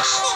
Oh.